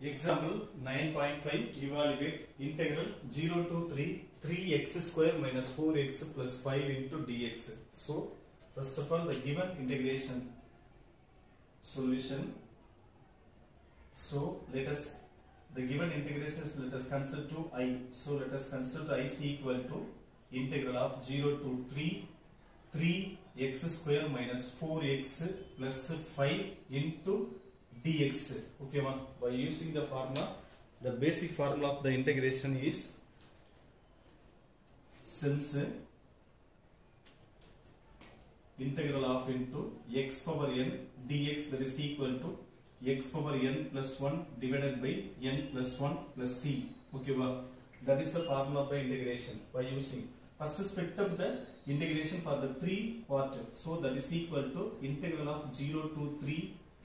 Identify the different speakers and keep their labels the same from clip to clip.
Speaker 1: Example 9.5 evaluate integral 0 to 3 3x square minus 4x plus 5 into dx. So first of all the given integration solution. So let us the given integration is let us consider to i. So let us consider i is equal to integral of 0 to 3 3x square minus 4x plus 5 into dx okay ma? by using the formula the basic formula of the integration is since integral of into x power n dx that is equal to x power n plus 1 divided by n plus 1 plus c okay ma? that is the formula of the integration by using first split up the integration for the three part so that is equal to integral of 0 to 3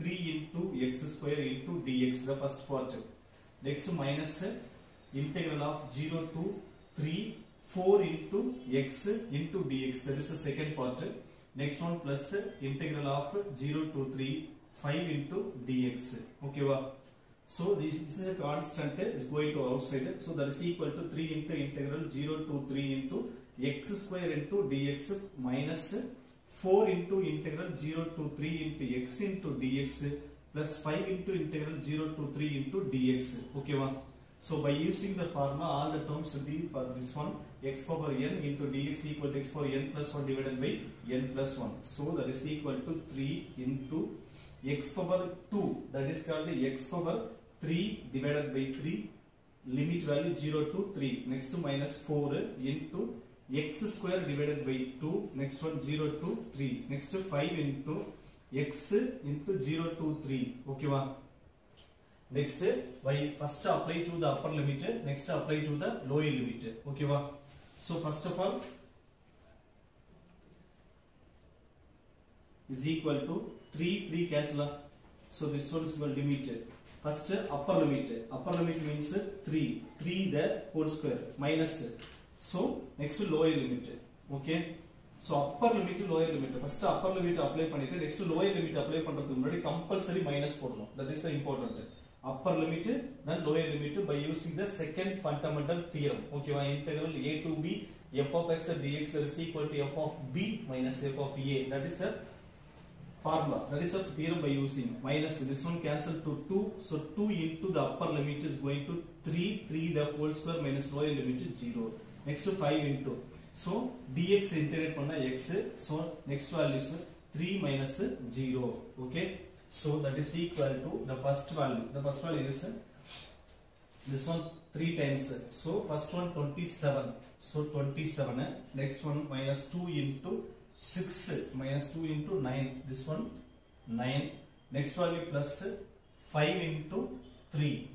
Speaker 1: 3 into x square into dx the first part next minus integral of 0 to 3 4 into x into dx that is the second part next one plus integral of 0 to 3 5 into dx okay wow. so this, this is a constant is going to outside so that is equal to 3 into integral 0 to 3 into x square into dx minus 4 into integral 0 to 3 into x into dx plus 5 into integral 0 to 3 into dx. Okay one. So by using the formula all the terms will be for this one x power n into dx equal to x power n plus 1 divided by n plus 1. So that is equal to 3 into x power 2 that is called the x power 3 divided by 3 limit value 0 to 3 next to minus 4 into x square divided by 2 next one 0 to 3 next 5 into x into 0 to 3 okay one next by first apply to the upper limit next apply to the lower limit okay one so first of all is equal to 3 3 cancel so this one is equal limit first upper limit upper limit means 3 3 the whole square minus so next lower limit okay so upper limit lower limit first upper limit apply பண்ணிட்டு next lower limit apply பண்றதுக்கு முன்னாடி compulsory minus போடணும் that is the important upper limit then lower limit by using the second fundamental theorem okay வா integral a to b f of x dx that is equal to f of b minus f of a that is the formula that is the theorem by using minus this one cancel to 2 so 2 into the upper limit is going to 3 3 the whole square minus lower limit is 0 next 5 into. So dx integrate panna x so next value is 3 minus 0 okay? So that is equal to the first value. The first value is this one 3 times. So first one 27 so 27 next one minus 2 into 6 minus 2 into 9 this one 9 next value plus 5 into 3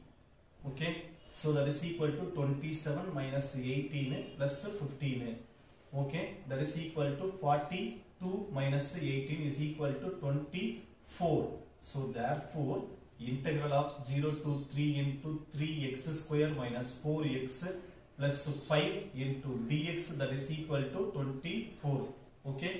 Speaker 1: okay so that is equal to 27 minus 18 plus 15. Okay, that is equal to 42 minus 18 is equal to 24. So therefore, integral of 0 to 3 into 3x square minus 4x plus 5 into dx that is equal to 24. Okay.